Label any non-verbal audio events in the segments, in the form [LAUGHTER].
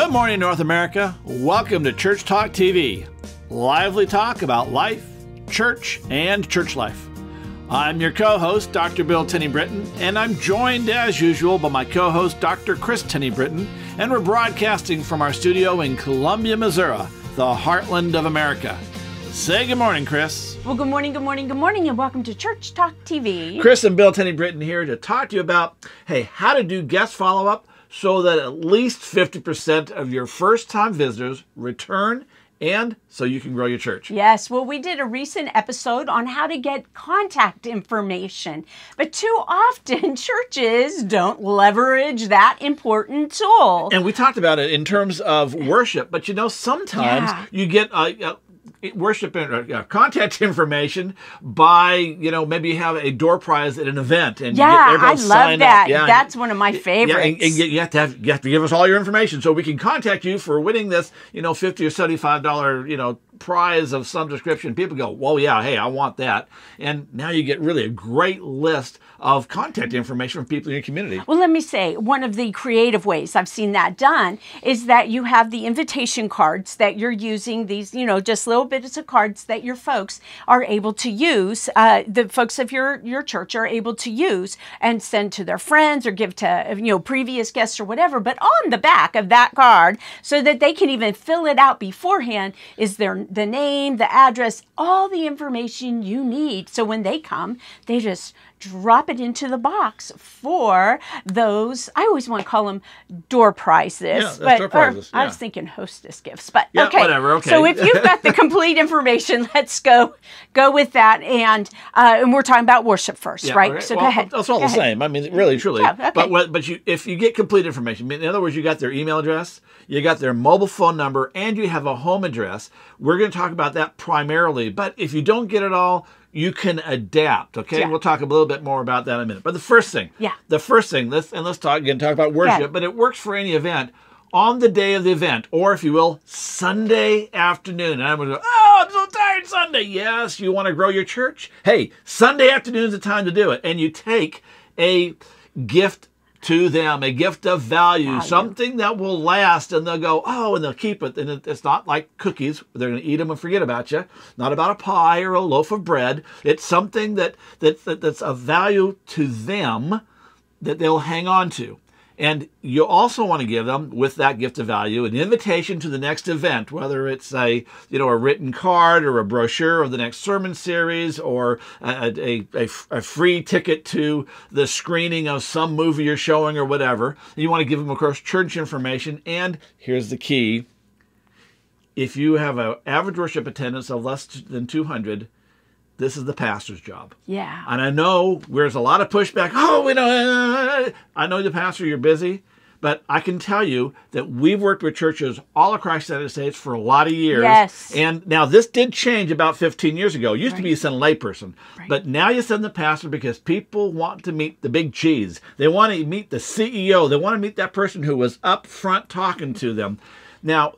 Good morning, North America. Welcome to Church Talk TV. Lively talk about life, church, and church life. I'm your co host, Dr. Bill Tenny Brittian, and I'm joined as usual by my co host, Dr. Kris Tenny Brittian, and we're broadcasting from our studio in Columbia, Missouri, the heartland of America. Say good morning, Kris. Well, good morning, good morning, good morning, and welcome to Church Talk TV. Kris and Bill Tenny Brittian here to talk to you about hey, how to do guest follow up so that at least 50% of your first time visitors return and so you can grow your church. Yes, well, we did a recent episode on how to get contact information, but too often [LAUGHS] churches don't leverage that important tool. And we talked about it in terms of worship, but you know, sometimes Yeah. you get a. a worship and uh, contact [LAUGHS] information by you know maybe you have a door prize at an event and you yeah, I love that. Yeah, That's one of my Yeah, favorites. and, and you have to have you have to give us all your information so we can contact you for winning this, you know, fifty or seventy-five dollar, you know, prize of some description. People go, "Well, yeah, hey, I want that," and now you get really a great list of contact information from people in your community. Well, let me say, one of the creative ways I've seen that done is that you have the invitation cards that you're using, these, you know, just little bits of cards that your folks are able to use, uh, the folks of your, your church are able to use and send to their friends or give to, you know, previous guests or whatever. But on the back of that card, so that they can even fill it out beforehand, is their the name, the address, all the information you need. So when they come, they just drop it into the box for those. I always want to call them door prizes, Yeah, but door or prizes, I was thinking hostess gifts. But Yeah, okay, whatever, okay. So if you've got the complete information, [LAUGHS] let's go go with that. And uh, and we're talking about worship first, Yeah, right? okay. So Well, go ahead. That's all Go the ahead. same. I mean, really, truly. Yeah, okay. But what, but you, if you get complete information, in other words, you got their email address, you got their mobile phone number, and you have a home address. We're going to talk about that primarily. But if you don't get it all, you can adapt. Okay, Yeah. we'll talk a little bit more about that in a minute. But the first thing, Yeah. the first thing, let's and let's talk again. Talk about worship, Yeah. but it works for any event. On the day of the event, or if you will, Sunday afternoon. And I'm going to go, oh, I'm so tired Sunday. Yes, you want to grow your church? Hey, Sunday afternoon is the time to do it. And you take a gift to them, a gift of value, Value. something that will last, and they'll go, oh, and they'll keep it. And it's not like cookies; they're going to eat them and forget about you. Not about a pie or a loaf of bread. It's something that, that, that that's of value to them that they'll hang on to. And you also want to give them, with that gift of value, an invitation to the next event, whether it's a you know a written card or a brochure of the next sermon series or a, a, a, a free ticket to the screening of some movie you're showing or whatever. And you want to give them, of course, church information. And here's the key: if you have an average worship attendance of less than 200, this is the pastor's job. Yeah. And I know there's a lot of pushback. Oh, we don't. [LAUGHS] I know the pastor, you're busy, but I can tell you that we've worked with churches all across the United States for a lot of years. Yes. And now this did change about 15 years ago. It used to be you send a layperson, Right. but now you send the pastor because people want to meet the big cheese. They want to meet the CEO. They want to meet that person who was up front talking to them. Now.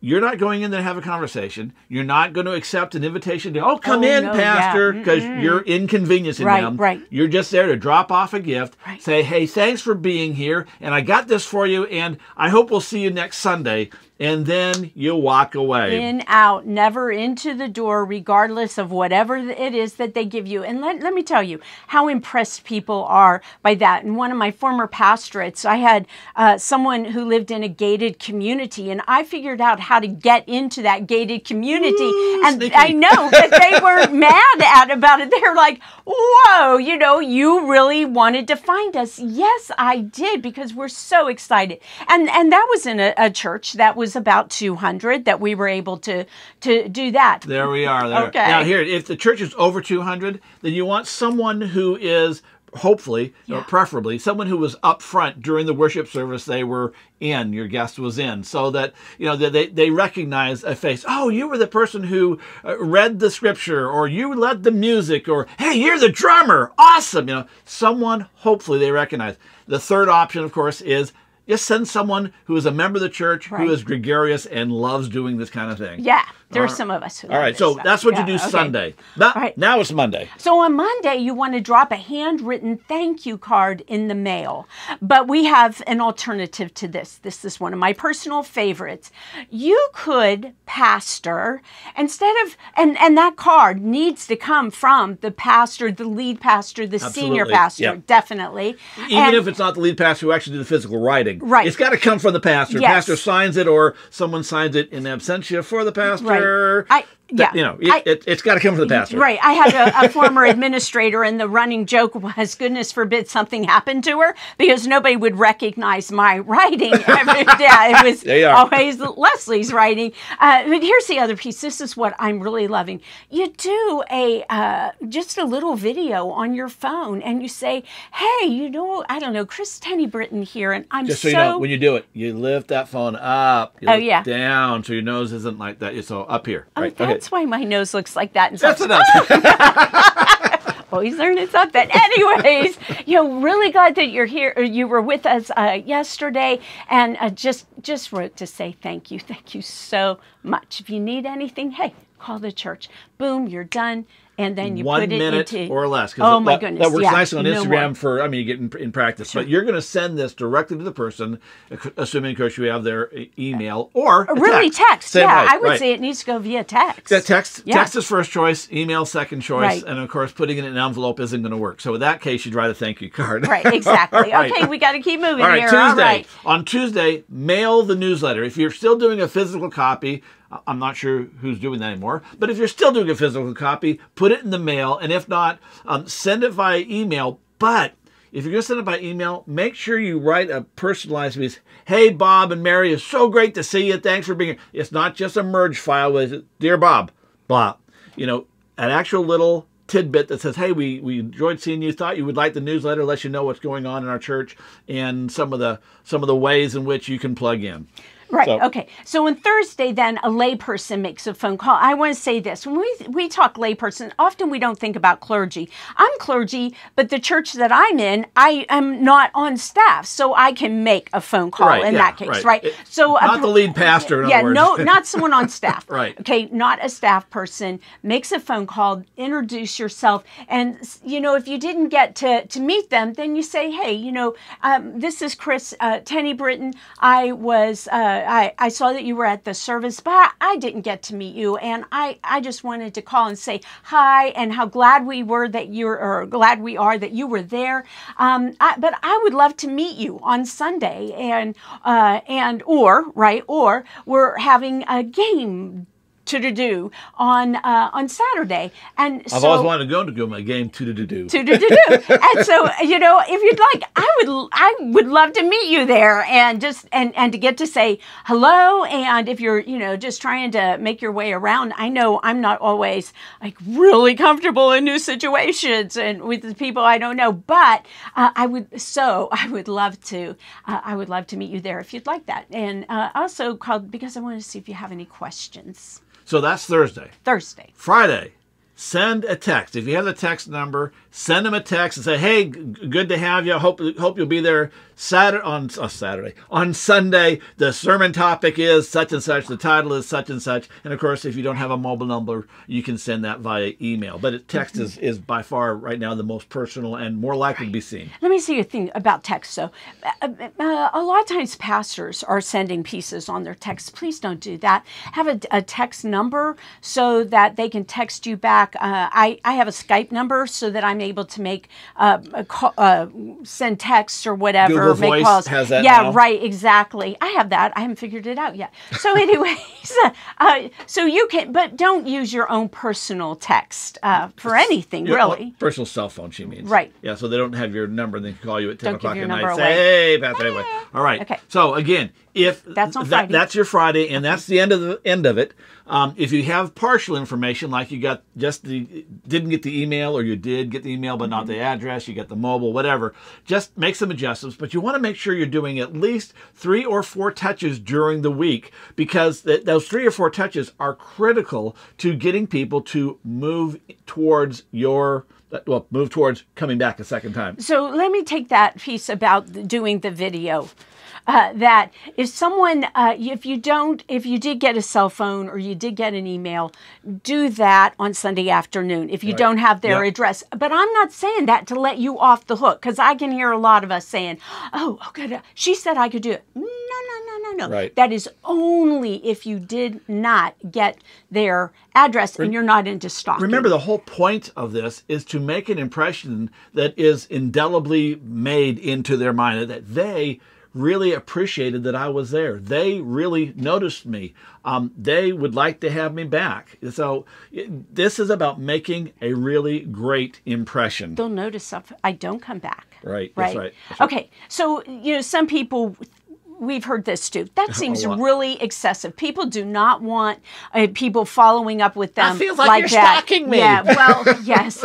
You're not going in there to have a conversation. You're not going to accept an invitation to, oh, come Oh, in, no, yeah. Pastor, because you're inconveniencing Right, them. right. You're just there to drop off a gift, Right. say, hey, thanks for being here, and I got this for you, and I hope we'll see you next Sunday. And then you walk away. in out never into the door regardless of whatever it is that they give you. And let, let me tell you how impressed people are by that. In one of my former pastorates i had uh, someone who lived in a gated community and i figured out how to get into that gated community. Ooh, and sneaky. i know [LAUGHS] that they were mad at about it. They're like whoa you know you really wanted to find us. Yes i did because we're so excited. And and that was in a, a church that was about 200 that we were able to to do that There we are. There. Okay. Now, here, if the church is over 200, then you want someone who is hopefully or preferably someone who was up front during the worship service they were in your guest was in so that you know that they, they recognize a face oh you were the person who uh, read the scripture or you led the music or hey you're the drummer awesome you know someone hopefully they recognize the third option of course is just send someone who is a member of the church Right. who is gregarious and loves doing this kind of thing Yeah. There are some of us who All right, so stuff. that's what Yeah, you do okay. Sunday. Right. now it's Monday. So on Monday, you want to drop a handwritten thank you card in the mail. But we have an alternative to this. This is one of my personal favorites. You could, pastor, instead of, and, and that card needs to come from the pastor, the lead pastor, the senior pastor, yeah. definitely. Even And- if it's not the lead pastor who actually did the physical writing. Right. It's got to come from the pastor. Yes. Pastor signs it or someone signs it in absentia for the pastor. I- That- yeah. You know, it, it, it's got to come from the pastor. Right. I had a, a [LAUGHS] former administrator, and the running joke was, goodness forbid something happened to her because nobody would recognize my writing. [LAUGHS] yeah, it was There you are. always Leslie's writing. Uh, but here's the other piece. This is what I'm really loving. You do a uh, just a little video on your phone, and you say, hey, you know, I don't know, Kris Tenny Brittian here, and I'm Just so, you know, when you do it, you lift that phone up. You Oh, yeah. Down so your nose isn't like that. So up here. Oh, Right. That's why my nose looks like that. And That's enough. always learning something. Anyways, you know, really glad that you're here. You were with us uh, yesterday, and uh, just just wrote to say thank you, thank you so much. If you need anything, hey, call the church. Boom, you're done, and then you One put it minute into or less. Oh my that- goodness, That works yeah, nicely on Instagram more. for, I mean, you get in, in practice, but you're going to send this directly to the person, assuming, of course, you have their email or Really, text. Same yeah, way, I would right. say it needs to go via text. That text, Yeah. text is first choice, email second choice, Right. and of course, putting it in an envelope isn't going to work. So, in that case, you'd write a thank you card. Right, [LAUGHS] exactly. Right. Okay, we got to keep moving All right, here. Tuesday. All right. On Tuesday, mail the newsletter. If you're still doing a physical copy, I'm not sure who's doing that anymore, but if you're still doing a physical copy, put it in the mail. And if not, um, send it via email. But if you're going to send it by email, make sure you write a personalized piece. Hey, Bob and Mary, it's so great to see you. Thanks for being here. It's not just a merge file with, Dear Bob, blah. You know, an actual little tidbit that says, "Hey, we we enjoyed seeing you. Thought you would like the newsletter. Let you know what's going on in our church and some of the some of the ways in which you can plug in." Right. So- Okay. So on Thursday, then a layperson makes a phone call. I want to say this: when we we talk layperson, often we don't think about clergy. I'm clergy, but the church that I'm in, I am not on staff, so I can make a phone call Right, in yeah, that case, right. right? It- so not per- the lead pastor, in yeah, no, not someone on staff. [LAUGHS] Right. Okay, not a staff person makes a phone call, introduce yourself, and you know if you didn't get to to meet them, then you say, hey, you know, um, this is Kris uh, Tenny Brittian. I was uh, I I saw that you were at the service, but I, didn't get to meet you, and I I just wanted to call and say hi and how glad we were that you're or glad we are that you were there. Um, I, but I would love to meet you on Sunday, and uh, and or right or we're having a game to do on uh, on Saturday, and I've so always wanted to go to go my game to do do. to do do do. And so you know, if you'd like, I would I would love to meet you there and just and and to get to say hello. And if you're you know just trying to make your way around, I know I'm not always like really comfortable in new situations and with the people I don't know, but uh, I would so I would love to uh, I would love to meet you there if you'd like that. And uh, also called because I want to see if you have any questions. So that's Thursday. Thursday. Friday, send a text. If you have the text number, send them a text and say, "Hey, good to have you. Hope hope you'll be there Saturday on uh, Saturday on Sunday. The sermon topic is such and such. The title is such and such. And of course, if you don't have a mobile number, you can send that via email. But text is is by far right now the most personal and more likely to be seen. Let me say a thing about text. So, uh, uh, a lot of times pastors are sending pieces on their text. Please don't do that. Have a, a text number so that they can text you back. Uh, I, I have a Skype number so that I'm able to make uh, a call, uh, send texts or whatever. Google make Voice calls. has that Yeah, now. right. Exactly. I have that. I haven't figured it out yet. So, [LAUGHS] anyways, uh, so you can, but don't use your own personal text uh, for anything Your really. personal cell phone, she means. Right. Yeah, so they don't have your number and they can call you at 10 Don't o'clock at night. away. Say, hey, Pastor, anyway. All right. Okay. So again, if That's on that- Friday. that's your Friday and that's the end of the end of it. Um, if you have partial information, like you got just the didn't get the email or you did get the email but not Mm-hmm. the address, you got the mobile, whatever, just make some adjustments. But you want to make sure you're doing at least three or four touches during the week because th- those three or four touches are critical to getting people to move towards your well move towards coming back a second time. So let me take that piece about doing the video. Uh, that if someone, uh, if you don't, if you did get a cell phone or you did get an email, do that on Sunday afternoon if you Right. don't have their Yep. address. But I'm not saying that to let you off the hook because I can hear a lot of us saying, oh, okay. She said I could do it. No, no, no, no, no. Right. That is only if you did not get their address and you're not into stalking. Remember, the whole point of this is to make an impression that is indelibly made into their mind that they really appreciated that I was there. They really noticed me. Um, they would like to have me back. So it- this is about making a really great impression. they'll notice if I don't come back. Right, that's Right. that's right. Okay. So, you know, some people we've heard this too. [LAUGHS] That seems really excessive. People do not want uh, people following up with them That feels like you're that. stalking me. Yeah, well, [LAUGHS] yes.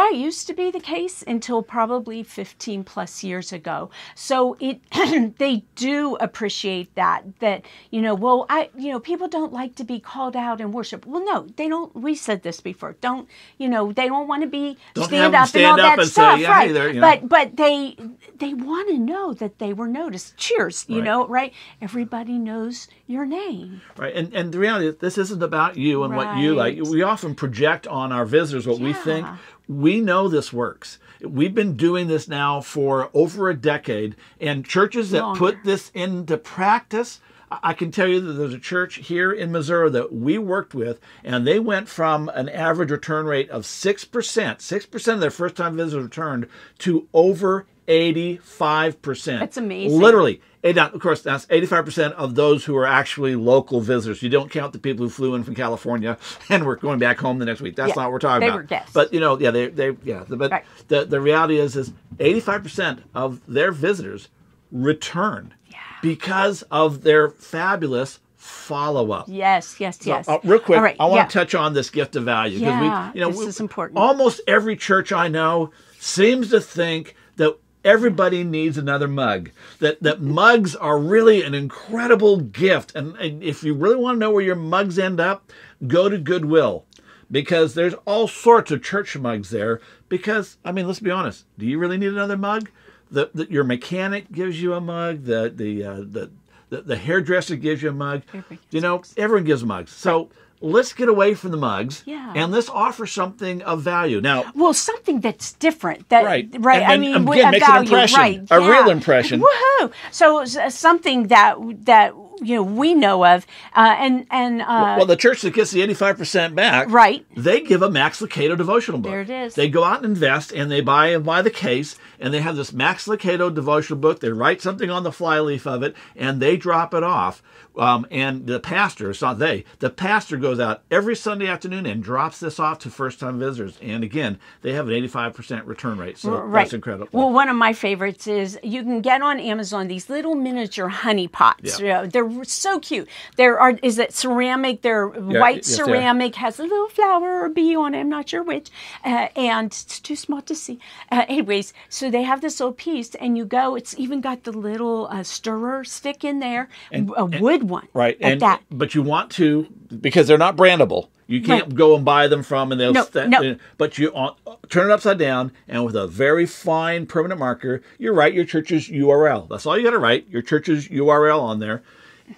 That used to be the case until probably 15 plus years ago. So it [CLEARS THROAT] they do appreciate that that you know, well, I you know, people don't like to be called out in worship. Well, no, they don't we said this before. Don't, you know, they don't want to be Don't stand up stand and all up that and say, stuff, "Yeah, right? hey there," you know. But but they they want to know that they were noticed. Cheers, you Right. know, right? Everybody knows your name. Right, and and the reality is this isn't about you and what you like. We often project on our visitors what we think. We know this works. We've been doing this now for over a decade, and churches that Longer. put this into practice. I I can tell you that there's a church here in Missouri that we worked with, and they went from an average return rate of 6%, 6% of their first time visitors returned, to over 85%. That's amazing. Literally. Of course, that's 85% of those who are actually local visitors. You don't count the people who flew in from California [LAUGHS] and were going back home the next week. That's Yeah, not what we're talking they about. were guests. But, you know, yeah, they, they yeah. But Right. the, the reality is, is 85% of their visitors return because of their fabulous follow up. Yes, yes, yes. Uh, real quick, right, I want yeah. to touch on this gift of value Yeah, we, you know, this we- is important. Almost every church I know seems to think that everybody needs another mug. That that mugs are really an incredible gift, and, and if you really want to know where your mugs end up, go to Goodwill. Because there's all sorts of church mugs there. Because I mean, let's be honest. Do you really need another mug? The, the your mechanic gives you a mug. The the uh, the, the the hairdresser gives you a mug. You know, everyone gives mugs. So let's get away from the mugs Yeah. and let's offer something of value. Now, Well, something that's different. That Right. right. And I mean, again, makes an value, impression, right? a yeah. real impression. Woohoo! So something that that you know we know of, uh, and and uh, well, the church that gets the 85% back, Right. they give a Max Lucado devotional book. There it is. They go out and invest and they buy buy the case and they have this Max Lucado devotional book. They write something on the flyleaf of it and they drop it off. Um, and the pastor, it's not they, the pastor goes out every Sunday afternoon and drops this off to first time visitors. And again, they have an 85% return rate. So right. that's incredible. Well, one of my favorites is you can get on Amazon these little miniature honey pots. Yeah. You know, they're so cute. There are is it ceramic? They're white yes, ceramic, has a little flower or bee on it. I'm not sure which, uh, and it's too small to see. Uh, anyways, so they have this little piece, and you go. It's even got the little uh, stirrer stick in there, a wood one. Right, and that. but you want to because they're not brandable. You can't Right. go and buy them from and they'll. No, sta- no. But you on, turn it upside down and with a very fine permanent marker, you write your church's URL. That's all you got to write. Your church's URL on there,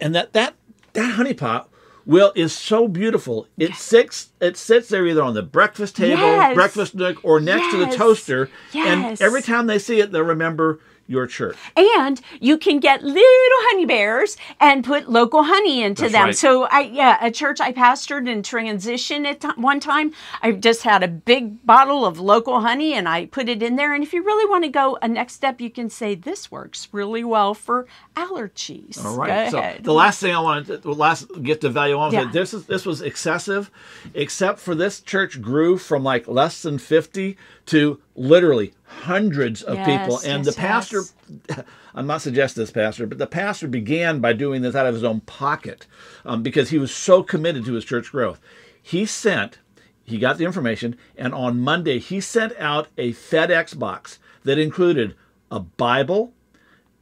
and that that that honey pot will is so beautiful. It sits it sits there either on the breakfast table, Yes. breakfast nook, or next to the Yes. toaster. And every time they see it, they'll remember your church. And you can get little honey bears and put local honey into That's them. right. So I yeah, a church I pastored in transition at one time, I just had a big bottle of local honey and I put it in there. And if you really want to go a next step, you can say this works really well for allergies. All right. So the last thing I wanted, to, the last gift of value, on to Yeah. this is this was excessive, except for this church grew from like less than fifty to literally hundreds of people, and yes, the pastor. [LAUGHS] I'm not suggesting this, pastor, but the pastor began by doing this out of his own pocket um, because he was so committed to his church growth. He sent, he got the information, and on Monday he sent out a FedEx box that included a Bible,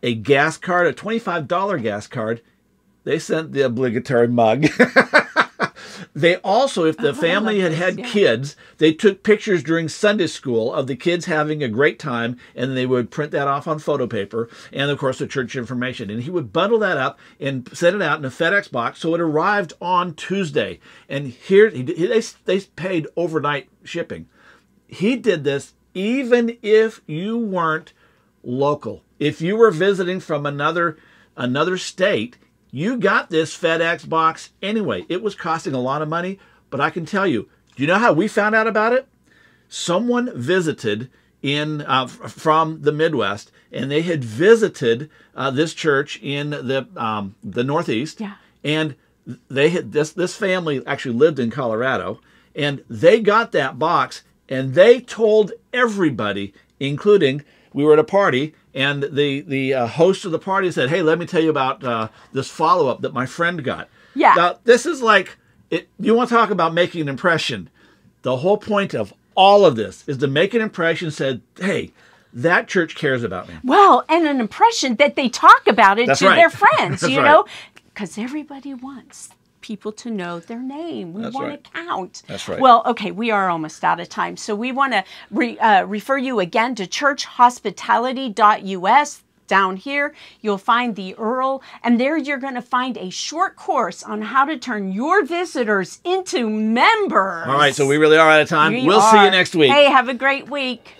a gas card, a $25 gas card. They sent the obligatory mug. [LAUGHS] They also, if the family had had yeah. kids, they took pictures during Sunday school of the kids having a great time, and they would print that off on photo paper, and of course the church information. And he would bundle that up and send it out in a FedEx box, so it arrived on Tuesday. And here he, they they paid overnight shipping. He did this even if you weren't local. If you were visiting from another another state, you got this FedEx box anyway. It was costing a lot of money, but I can tell you, do you know how we found out about it? Someone visited in uh, from the Midwest, and they had visited uh, this church in the um, the Northeast, Yeah. and they had this this family actually lived in Colorado, and they got that box, and they told everybody, including we were at a party, and the the uh, host of the party said, "Hey, let me tell you about uh, this follow up that my friend got." Yeah. Now this is like it. You want to talk about making an impression? The whole point of all of this is to make an impression. Said, "Hey, that church cares about me." Well, and an impression that they talk about it That's to right. their [LAUGHS] friends, you right. know, because everybody wants people to know their name. We want right. to count. That's right. Well, okay, we are almost out of time. So we want to re, uh, refer you again to churchhospitality.us. Down here, you'll find the URL, and there you're going to find a short course on how to turn your visitors into members. All right, so we really are out of time. We we'll see you next week. Hey, have a great week.